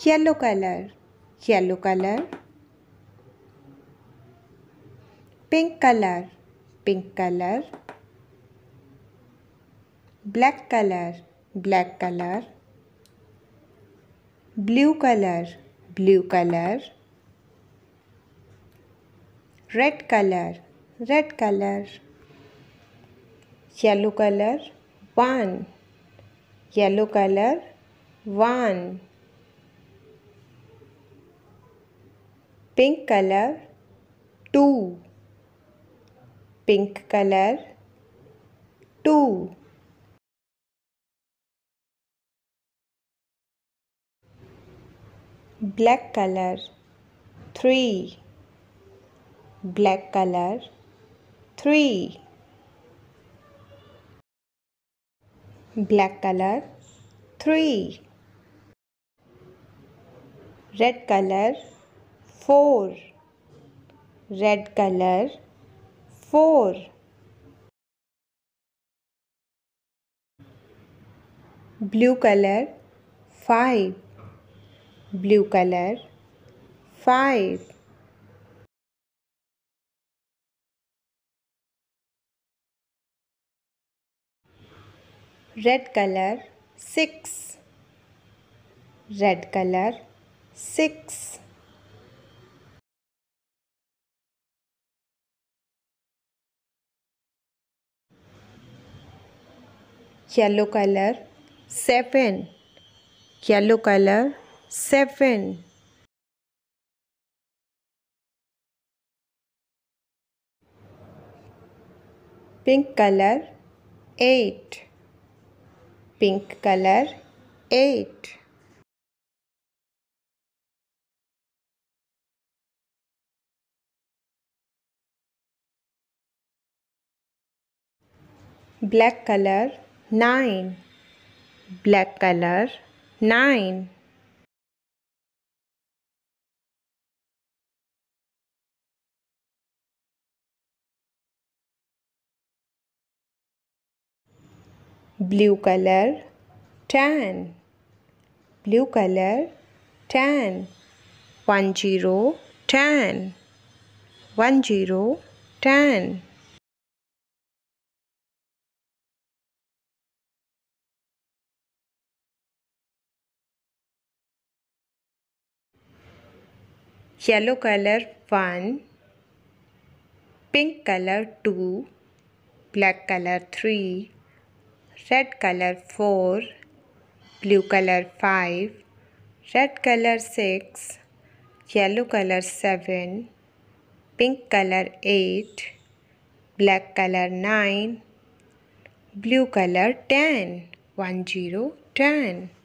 yellow color. Yellow color. Pink color. Pink color. Black color. Black color. Blue color. Blue color. Red color. Red color. Yellow color. 1 yellow color. 1 pink color. 2 pink color. 2 black color. 3 black color. 3 black color. 3 red color 4 red color 4 blue color 5 blue color 5 red color 6 red color 6 yellow color. 7 yellow color. Seven. Pink color. Eight. Pink color. Eight. Black color nine. Black color. Nine. Blue color. Tan. Blue color. Tan. One zero. Tan. One zero. Tan yellow color 1 pink color 2 black color 3 red color 4 blue color 5 red color 6 yellow color 7 pink color 8 black color 9 blue color 10 1 0 10